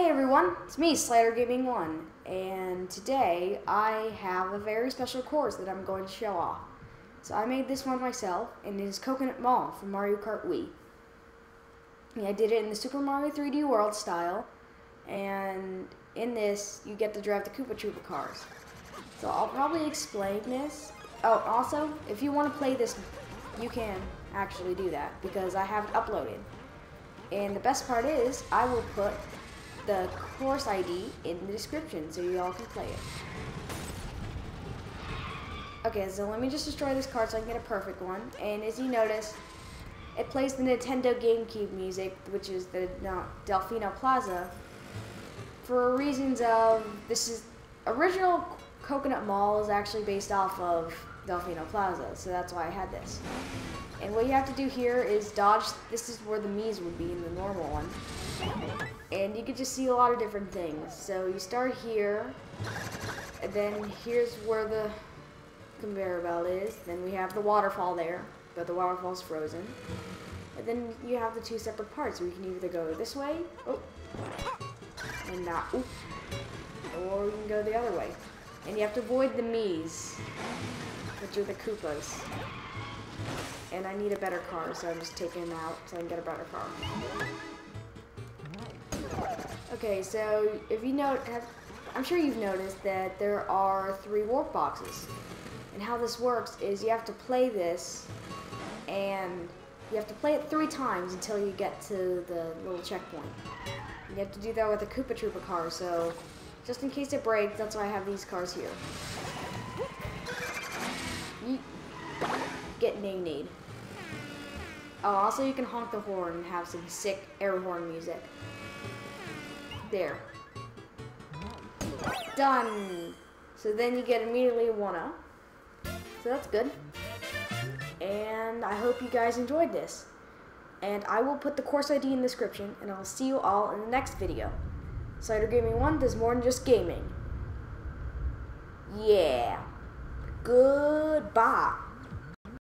Hey everyone, it's me, Slider Gaming One, and today I have a very special course that I'm going to show off. So I made this one myself, and it is Coconut Mall from Mario Kart Wii. I did it in the Super Mario 3D World style, and in this you get to drive the Koopa Troopa cars. So I'll probably explain this. Oh, also, if you want to play this, you can actually do that, because I have it uploaded. And the best part is, I will put the course ID in the description so you all can play it. Okay, so let me just destroy this card so I can get a perfect one. And as you notice, it plays the Nintendo GameCube music, which is the Delfino Plaza, for reasons of this is original Coconut Mall is actually based off of Delfino Plaza, so that's why I had this. And what you have to do here is dodge, this is where the Mii's would be in the normal one. And you can just see a lot of different things. So you start here, and then here's where the conveyor belt is. Then we have the waterfall there, but the waterfall's frozen. And then you have the two separate parts you can either go this way, oh, and not, oop, or you can go the other way. And you have to avoid the Mii's, which are the Koopas. And I need a better car, so I'm just taking them out so I can get a better car. Okay, so if you know, I'm sure you've noticed that there are three warp boxes. And how this works is you have to play this, and you have to play it three times until you get to the little checkpoint. You have to do that with a Koopa Troopa car, so just in case it breaks, that's why I have these cars here. You get nay Oh, also you can honk the horn and have some sick air horn music. There. Done. So then you get immediately a 1 -0. So that's good. And I hope you guys enjoyed this. And I will put the course ID in the description, and I'll see you all in the next video. Slider Gaming 1 does more than just gaming. Yeah. Goodbye.